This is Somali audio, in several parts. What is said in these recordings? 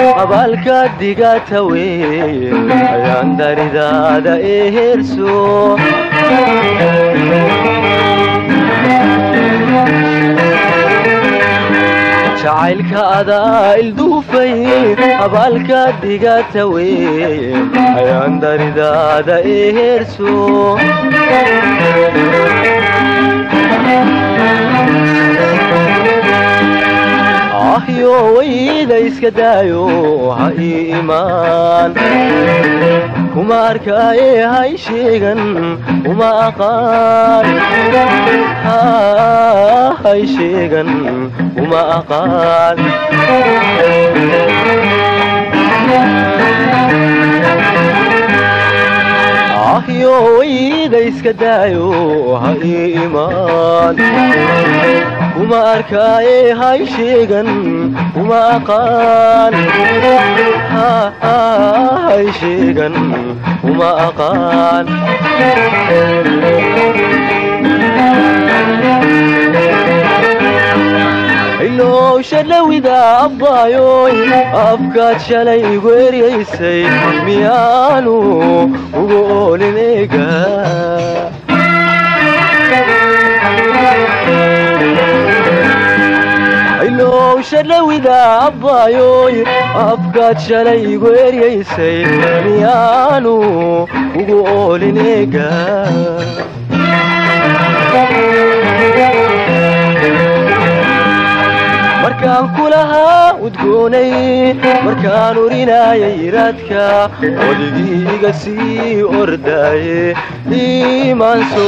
abaalkaad digata weyn ayaan daridaada eherso jacaylka adaa ilduufay abaalkaad digata weyn ayaan daridaada eherso ahyo wayda iska daayo ha ii imaan kuma arkaaye sheegan uma aqaan. Hay sheegan uma aqaan wayda iska daayo ha ii imaan kuma arkaaye hay sheegan uma aqaan. Hay sheegan uma aqaan ilowsha dhawida abbaayoy afkaad shalay igu eryaysay miyaanu ugu oolin eega ilowsha dhawida abbaayoy afkaad shalay igu eryaysay miyaanu ugu oolin eega markaan kulahaa udgoonay markaan urinaayay iraadka odigii iga sii ordaaye iimaanso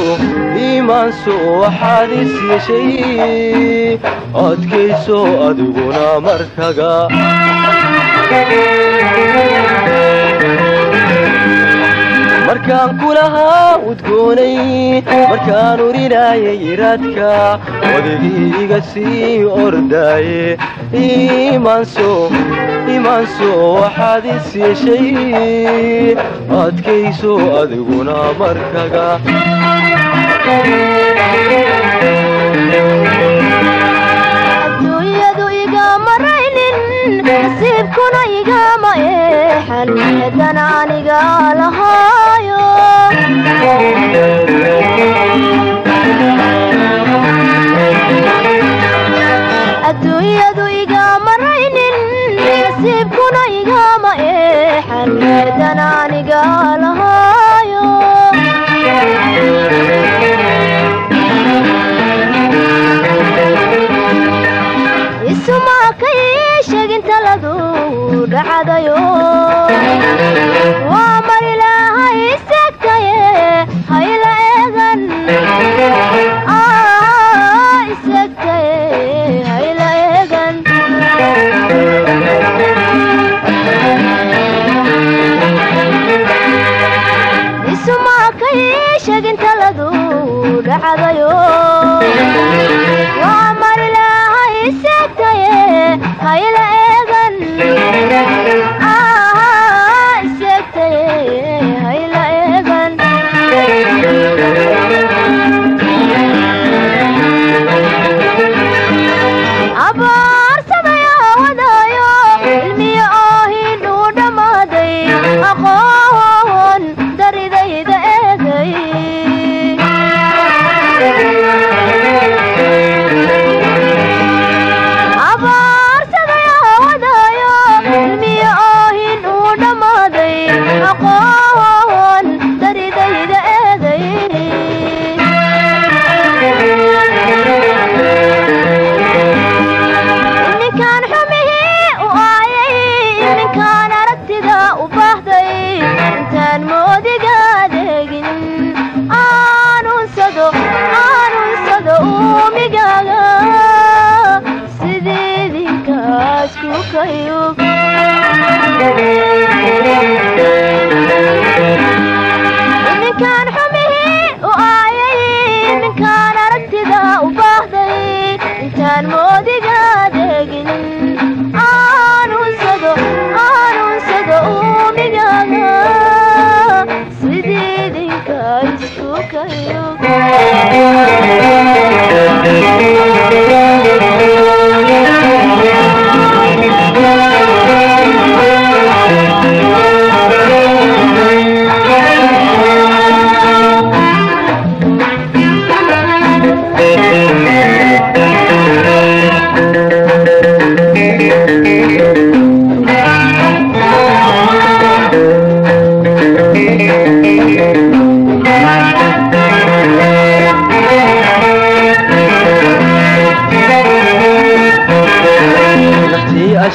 waxaad is yeeshay. Adkayso adiguna markaga markaan kulahaa udgoonay markaan urinaayay iraadka odigii iga sii ordaaye iimaanso waxaad is yeeshay adkayso adiguna markaga nasiibkuna igama eexan eedan aniga Thank you.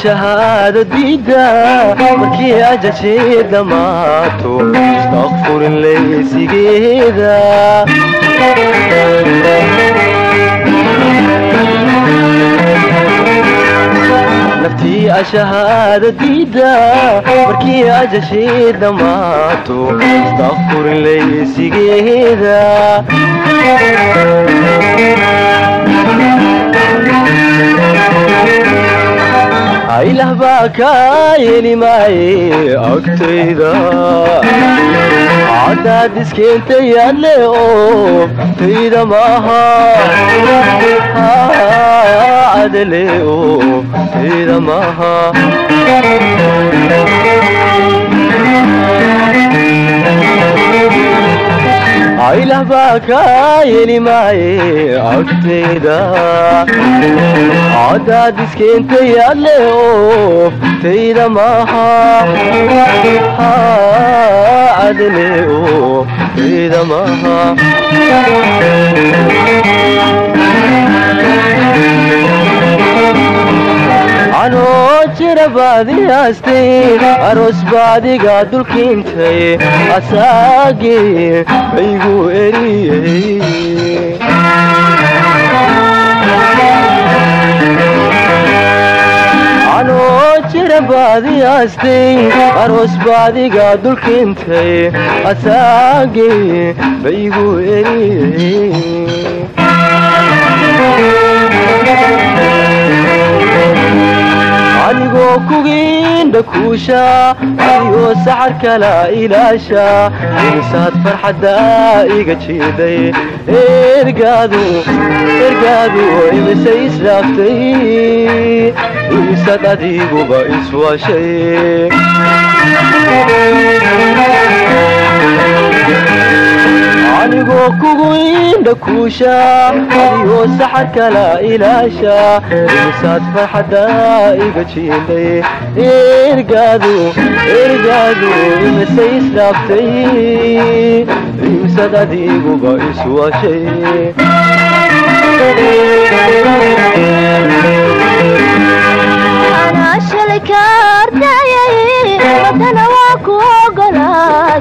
Ashahaada diida markii ajashii dhammaato istakfurin laysigeeda naftii ashahaada diida markii ajashii dhammaato istakfurin laysigeeda ilah baa kaa yeli maaye agtayda haddaad iskeentay alle oo tayda maaha adale oo tayda maaha له bakaayeli maaye codteeda coddaad iskeentayaadle ooftayda maaha adne ooftayda maaha anoo jira baadi haastay aroos baadiga dulkiintay asaagii baygu eriyey anoo jira baadi haastay aroos baadiga dulkiintay asaagii baygu eriyey anigoo kugiindha kuusha adigoo saxar kala ilaasha. Imisaad farxadda iga jiiday ergaadu ergaadu imise israaftay imisaad adiguba iswaashay anigoo kugu indha kuusha adigoo saxar kala ilaasha imisaad farxadda iga jiiday ergaadu ergaadu imise israaftay imisaad adiguba iswaashay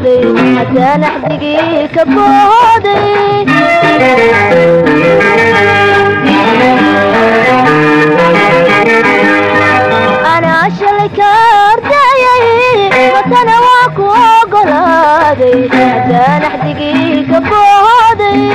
بودي عشان احققيك بودي أنا عشلك اردعي وطن واكو قلادي عشان احققيك بودي